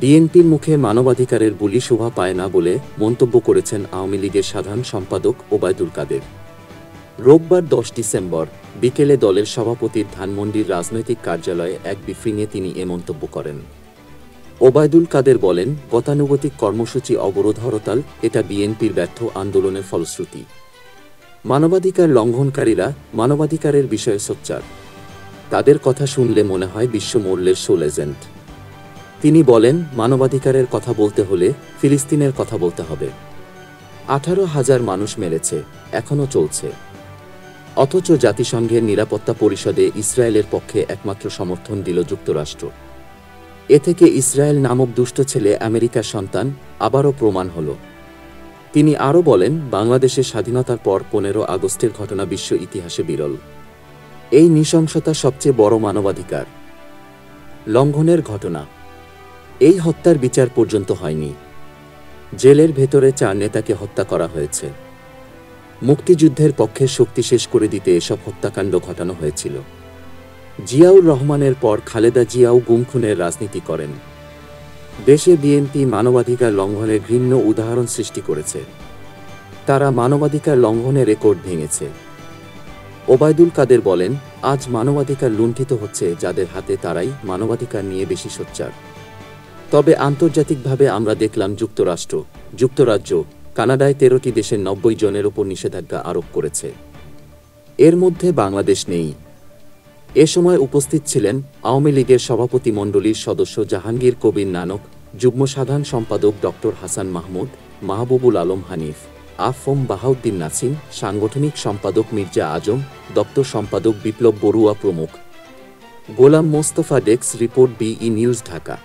বিএনপির মুখে মানবাধিকারের বুলি শোভা পায় না বলে মন্তব্য করেছেন আওয়ামী লীগের সাধারণ সম্পাদক ওবায়দুল কাদের। রোববার দশ ডিসেম্বর বিকেলে দলের সভাপতির ধানমন্ডির রাজনৈতিক কার্যালয়ে এক ব্রিফিংয়ে তিনি এ মন্তব্য করেন। ওবায়দুল কাদের বলেন, গতানুগতিক কর্মসূচি অবরোধ হরতাল, এটা বিএনপির ব্যর্থ আন্দোলনের ফলশ্রুতি। মানবাধিকার লঙ্ঘনকারীরা মানবাধিকারের বিষয়ে সোচ্চার। তাদের কথা শুনলে মনে হয় বিশ্ব মূল্যের সোল এজেন্ট। তিনি বলেন, মানবাধিকারের কথা বলতে হলে ফিলিস্তিনের কথা বলতে হবে। আঠারো হাজার মানুষ মেরেছে এখনও চলছে। অথচ জাতিসংঘের নিরাপত্তা পরিষদে ইসরায়েলের পক্ষে একমাত্র সমর্থন দিল যুক্তরাষ্ট্র। এ থেকে ইসরায়েল নামক দুষ্ট ছেলে আমেরিকার সন্তান আবারও প্রমাণ হল। তিনি আরও বলেন বাংলাদেশের স্বাধীনতার পর পনেরো আগস্টের ঘটনা বিশ্ব ইতিহাসে বিরল। এই নৃশংসতা সবচেয়ে বড় মানবাধিকার। লঙ্ঘনের ঘটনা। এই হত্যার বিচার পর্যন্ত হয়নি। জেলের ভেতরে চার নেতাকে হত্যা করা হয়েছে। মুক্তিযুদ্ধের পক্ষে শক্তি শেষ করে দিতে এসব হত্যাকাণ্ড ঘটানো হয়েছিল। জিয়াউর রহমানের পর খালেদা জিয়াও গুমখুনের রাজনীতি করেন। দেশে বিএনপি মানবাধিকার লঙ্ঘনের ঘৃণ্য উদাহরণ সৃষ্টি করেছে। তারা মানবাধিকার লঙ্ঘনের রেকর্ড ভেঙেছে। ওবায়দুল কাদের বলেন, আজ মানবাধিকার লুণ্ঠিত হচ্ছে যাদের হাতে তারাই মানবাধিকার নিয়ে বেশি সোচ্চার। তবে আন্তর্জাতিকভাবে আমরা দেখলাম যুক্তরাষ্ট্র, যুক্তরাজ্য, কানাডায় তেরোটি দেশের নব্বই জনের ওপর নিষেধাজ্ঞা আরোপ করেছে। এর মধ্যে বাংলাদেশ নেই। এ সময় উপস্থিত ছিলেন আওয়ামী লীগের সভাপতি মণ্ডলীর সদস্য জাহাঙ্গীর কবির নানক, যুগ্ম সাধারণ সম্পাদক ডক্টর হাসান মাহমুদ, মাহবুবুল আলম হানিফ, আফম বাহাউদ্দিন নাসিম, সাংগঠনিক সম্পাদক মির্জা আজম, দপ্তর সম্পাদক বিপ্লব বড়ুয়া প্রমুখ। গোলাম মোস্তফা ডেক্স রিপোর্ট বিই নিউজ ঢাকা।